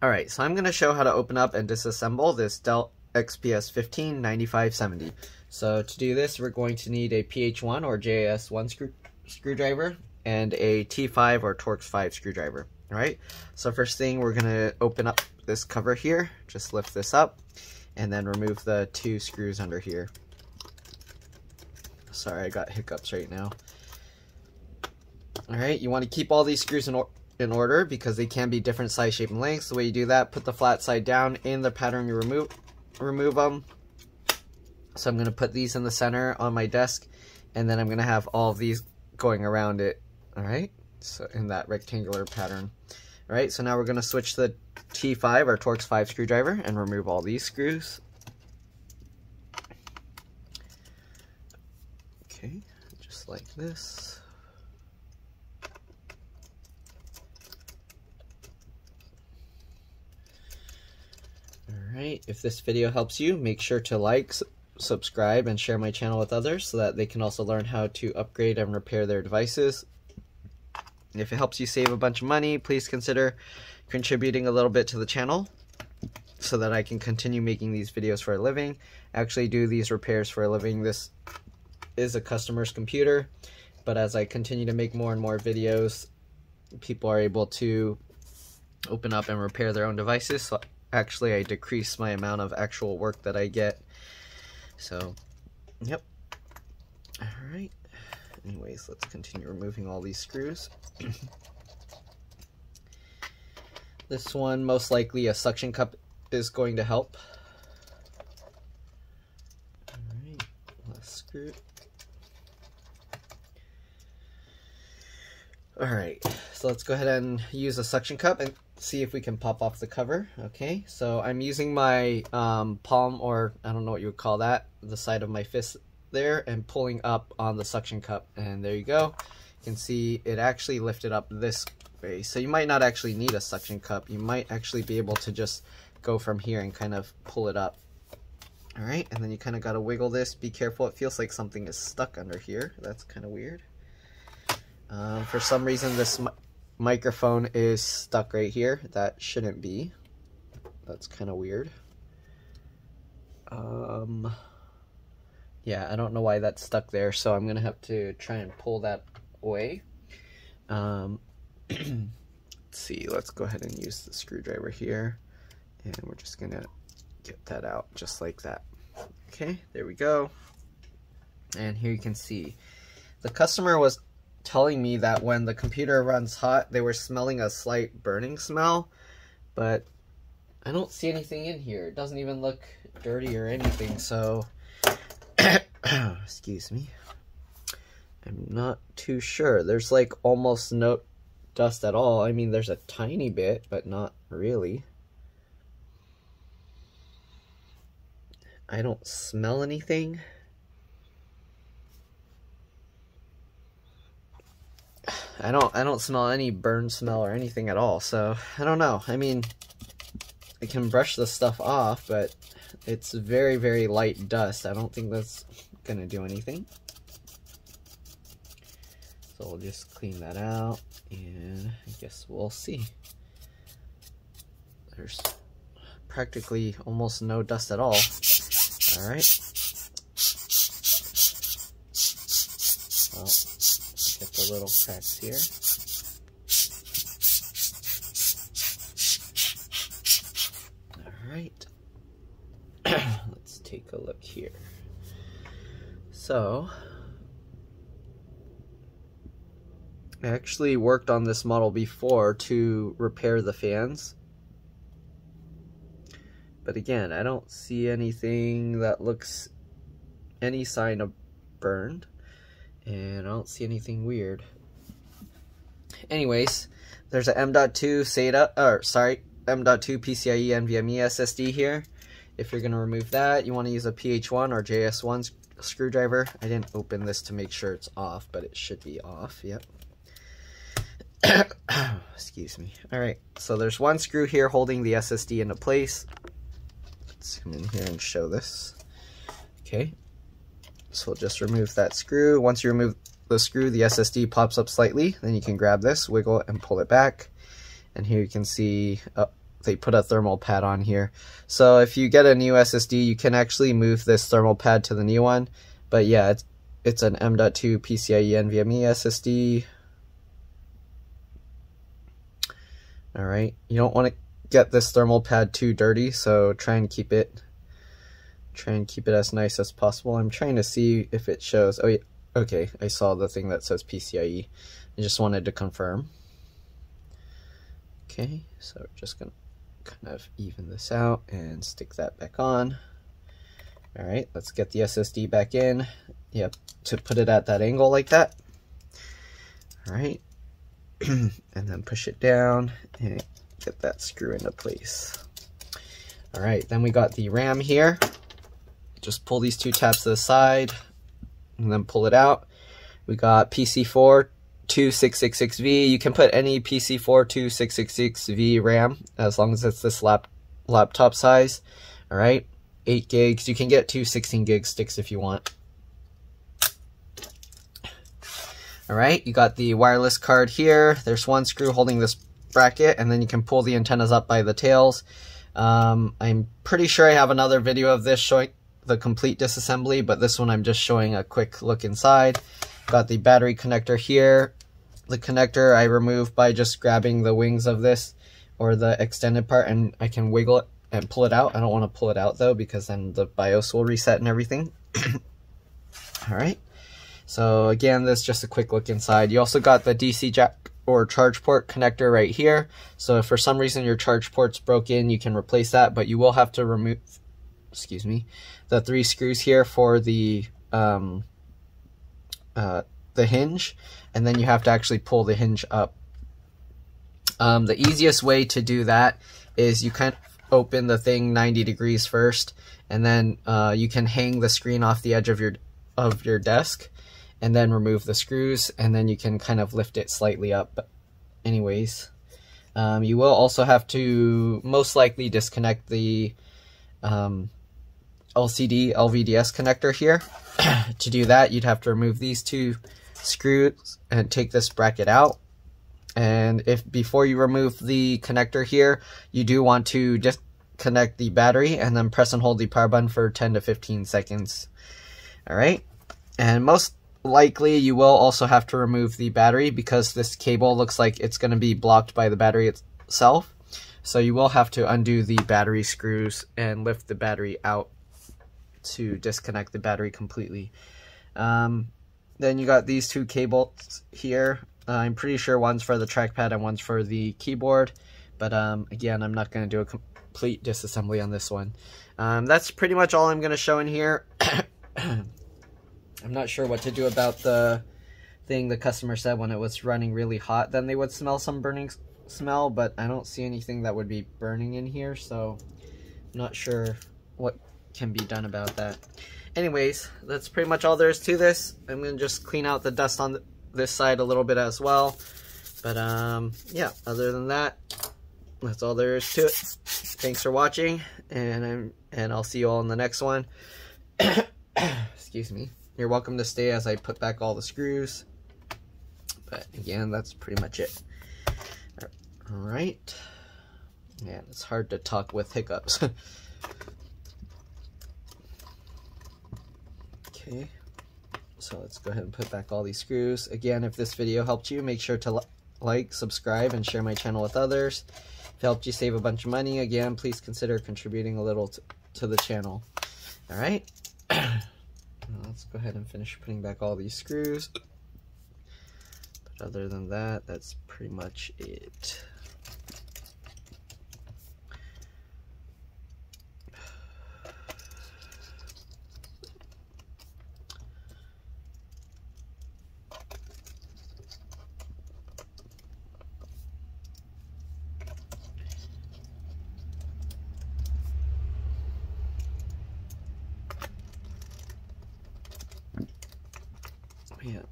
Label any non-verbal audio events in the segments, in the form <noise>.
Alright, so I'm going to show how to open up and disassemble this Dell XPS 15 9570. So to do this, we're going to need a PH1 or JIS1 screw screwdriver and a T5 or Torx 5 screwdriver. Alright, so first thing we're going to open up this cover here, just lift this up, and then remove the two screws under here. Sorry, I got hiccups right now. Alright, you want to keep all these screws in order in order because they can be different size, shape, and lengths. The way you do that, put the flat side down in the pattern you remove, remove them. So I'm going to put these in the center on my desk, and then I'm going to have all these going around it, all right? So in that rectangular pattern. All right, so now we're going to switch the T5 or Torx 5 screwdriver and remove all these screws. Okay, just like this. Alright, if this video helps you, make sure to like, subscribe, and share my channel with others so that they can also learn how to upgrade and repair their devices. If it helps you save a bunch of money, please consider contributing a little bit to the channel so that I can continue making these videos for a living. actually do these repairs for a living. This is a customer's computer, but as I continue to make more and more videos, people are able to open up and repair their own devices. So actually I decrease my amount of actual work that I get. So, yep. Alright. Anyways, let's continue removing all these screws. <clears throat> this one, most likely a suction cup is going to help. Alright, last screw. Alright, so let's go ahead and use a suction cup and see if we can pop off the cover. Okay, so I'm using my um, palm, or I don't know what you would call that, the side of my fist there, and pulling up on the suction cup. And there you go. You can see it actually lifted up this way. So you might not actually need a suction cup. You might actually be able to just go from here and kind of pull it up. Alright, and then you kind of got to wiggle this. Be careful, it feels like something is stuck under here. That's kind of weird. Um, for some reason, this microphone is stuck right here. That shouldn't be. That's kind of weird. Um, yeah, I don't know why that's stuck there, so I'm going to have to try and pull that away. Um, <clears throat> let's see, let's go ahead and use the screwdriver here, and we're just going to get that out just like that. Okay, there we go. And here you can see the customer was telling me that when the computer runs hot, they were smelling a slight burning smell, but I don't see anything in here. It doesn't even look dirty or anything, so <coughs> excuse me. I'm not too sure. There's like almost no dust at all. I mean, there's a tiny bit, but not really. I don't smell anything. I don't I don't smell any burn smell or anything at all. So I don't know. I mean, I can brush the stuff off, but it's very very light dust. I don't think that's gonna do anything. So we'll just clean that out, and I guess we'll see. There's practically almost no dust at all. All right. Little cracks here. Alright. <coughs> Let's take a look here. So, I actually worked on this model before to repair the fans. But again, I don't see anything that looks any sign of burned and I don't see anything weird. Anyways, there's a M.2 SATA, or sorry, M.2 PCIe NVMe SSD here. If you're going to remove that, you want to use a PH1 or JIS1 screwdriver. I didn't open this to make sure it's off, but it should be off, yep. <coughs> Excuse me. Alright, so there's one screw here holding the SSD into place. Let's come in here and show this. Okay, so we'll just remove that screw. Once you remove the screw, the SSD pops up slightly. Then you can grab this, wiggle and pull it back. And here you can see, oh, they put a thermal pad on here. So if you get a new SSD, you can actually move this thermal pad to the new one. But yeah, it's, it's an M.2 PCIe NVMe SSD. Alright, you don't want to get this thermal pad too dirty, so try and keep it try and keep it as nice as possible. I'm trying to see if it shows. Oh, yeah. okay. I saw the thing that says PCIe. I just wanted to confirm. Okay, so we're just going to kind of even this out and stick that back on. All right, let's get the SSD back in. Yep, to put it at that angle like that. All right, <clears throat> and then push it down and get that screw into place. All right, then we got the RAM here just pull these two tabs to the side and then pull it out. We got PC4 2666V. You can put any PC4 2666V RAM as long as it's this lap laptop size. All right, 8 gigs. You can get two 16 gig sticks if you want. All right, you got the wireless card here. There's one screw holding this bracket, and then you can pull the antennas up by the tails. Um, I'm pretty sure I have another video of this showing the complete disassembly, but this one I'm just showing a quick look inside. Got the battery connector here. The connector I remove by just grabbing the wings of this or the extended part and I can wiggle it and pull it out. I don't want to pull it out though because then the BIOS will reset and everything. <coughs> Alright, so again, this is just a quick look inside. You also got the DC jack or charge port connector right here. So if for some reason your charge port's broken, you can replace that, but you will have to remove excuse me, the three screws here for the um, uh, the hinge, and then you have to actually pull the hinge up. Um, the easiest way to do that is you kind of open the thing 90 degrees first, and then uh, you can hang the screen off the edge of your of your desk, and then remove the screws, and then you can kind of lift it slightly up. But anyways, um, you will also have to most likely disconnect the um, LCD LVDS connector here. <clears throat> to do that, you'd have to remove these two screws and take this bracket out. And if before you remove the connector here, you do want to just connect the battery and then press and hold the power button for 10 to 15 seconds. All right. And most likely you will also have to remove the battery because this cable looks like it's going to be blocked by the battery itself. So you will have to undo the battery screws and lift the battery out to disconnect the battery completely. Um, then you got these two cables here. Uh, I'm pretty sure one's for the trackpad and one's for the keyboard. But um, again, I'm not going to do a complete disassembly on this one. Um, that's pretty much all I'm going to show in here. <coughs> I'm not sure what to do about the thing the customer said when it was running really hot. Then they would smell some burning smell, but I don't see anything that would be burning in here. So I'm not sure what can be done about that. Anyways, that's pretty much all there is to this. I'm going to just clean out the dust on this side a little bit as well. But um, yeah, other than that, that's all there is to it. Thanks for watching, and I'm and I'll see you all in the next one. <coughs> Excuse me. You're welcome to stay as I put back all the screws. But again, that's pretty much it. All right. Man, it's hard to talk with hiccups. <laughs> Okay, so let's go ahead and put back all these screws. Again, if this video helped you, make sure to like, subscribe, and share my channel with others. If it helped you save a bunch of money, again, please consider contributing a little to, to the channel. All right, <clears throat> let's go ahead and finish putting back all these screws. But other than that, that's pretty much it. Yeah.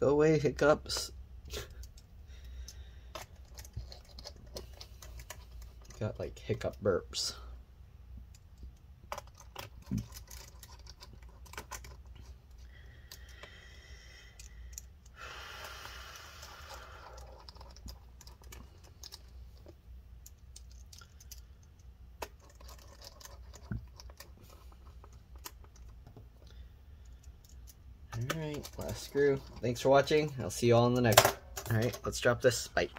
Go away, hiccups. Got like hiccup burps. Alright, last screw. Thanks for watching. I'll see you all in the next one. Alright, let's drop this spike.